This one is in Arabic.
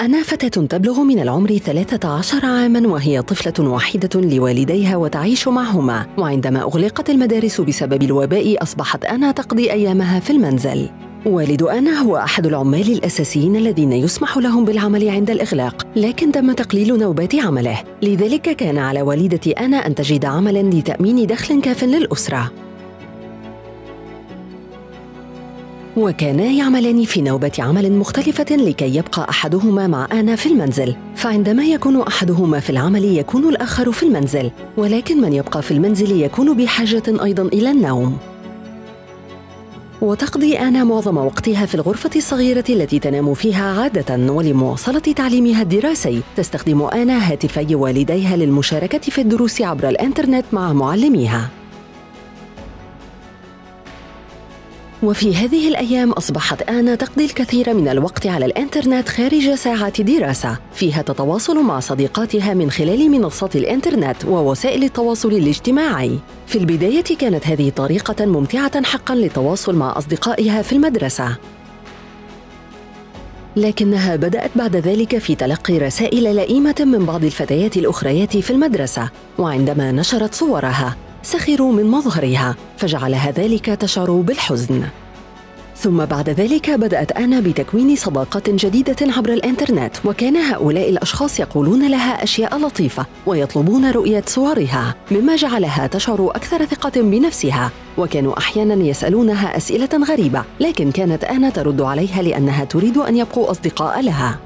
أنا فتاة تبلغ من العمر 13 عاماً وهي طفلة وحيدة لوالديها وتعيش معهما. وعندما أغلقت المدارس بسبب الوباء أصبحت أنا تقضي أيامها في المنزل. والد أنا هو أحد العمال الأساسيين الذين يسمح لهم بالعمل عند الإغلاق لكن تم تقليل نوبات عمله. لذلك كان على والدتي أنا أن تجد عملاً لتأمين دخل كاف للأسرة. وكانا يعملان في نوبة عمل مختلفة لكي يبقى أحدهما مع آنا في المنزل. فعندما يكون أحدهما في العمل يكون الآخر في المنزل ولكن من يبقى في المنزل يكون بحاجة أيضا إلى النوم. وتقضي آنا معظم وقتها في الغرفة الصغيرة التي تنام فيها عادة ولمواصلة تعليمها الدراسي. تستخدم آنا هاتفي والديها للمشاركة في الدروس عبر الإنترنت مع معلميها. وفي هذه الأيام أصبحت آنا تقضي الكثير من الوقت على الإنترنت خارج ساعات دراسة. فيها تتواصل مع صديقاتها من خلال منصات الإنترنت ووسائل التواصل الاجتماعي. في البداية كانت هذه طريقة ممتعة حقا للتواصل مع أصدقائها في المدرسة. لكنها بدأت بعد ذلك في تلقي رسائل لئيمة من بعض الفتيات الأخريات في المدرسة وعندما نشرت صورها. سخروا من مظهرها فجعلها ذلك تشعر بالحزن. ثم بعد ذلك بدأت أنا بتكوين صداقات جديدة عبر الإنترنت وكان هؤلاء الأشخاص يقولون لها أشياء لطيفة ويطلبون رؤية صورها مما جعلها تشعر أكثر ثقة بنفسها. وكانوا أحيانا يسألونها أسئلة غريبة لكن كانت أنا ترد عليها لأنها تريد أن يبقوا أصدقاء لها.